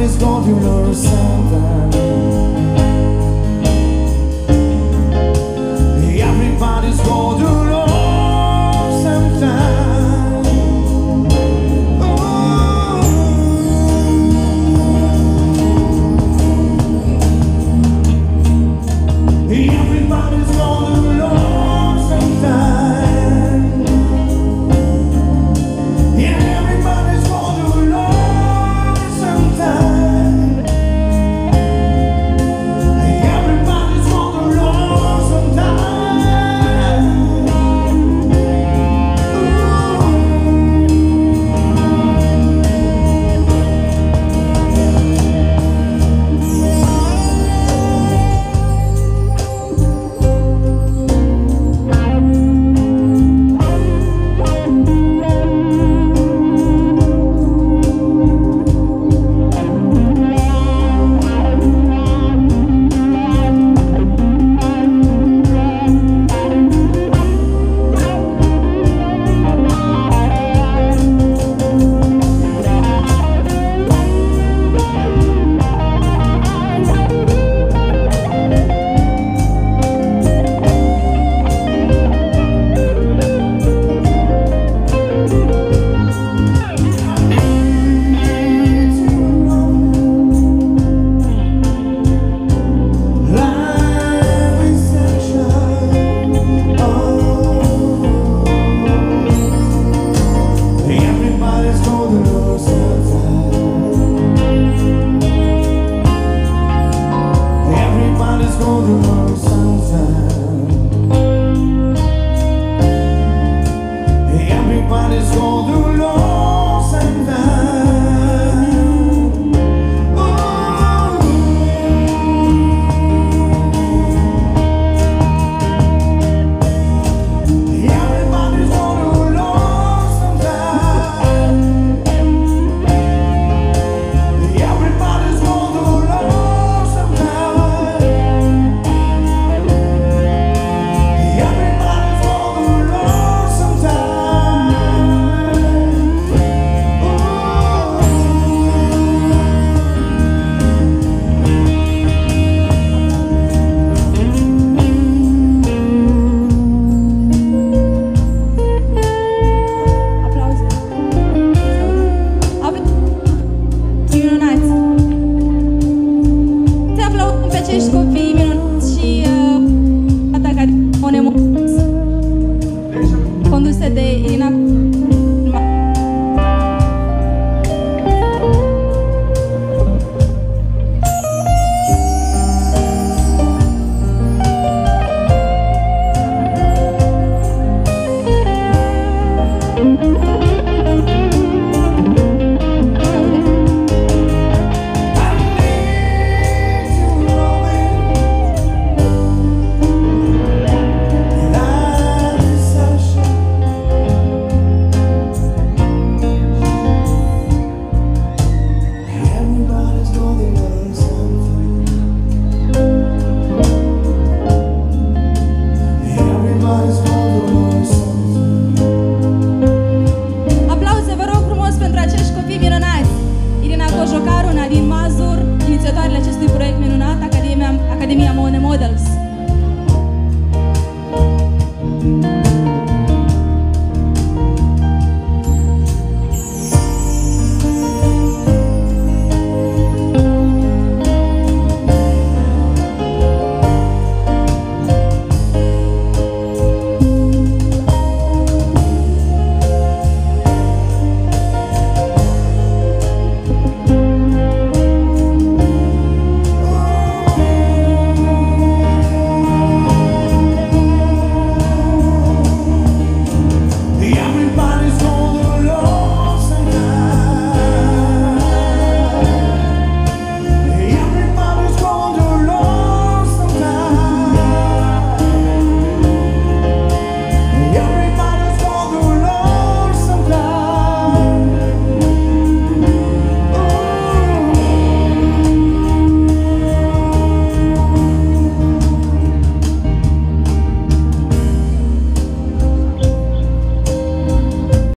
is gonna be something.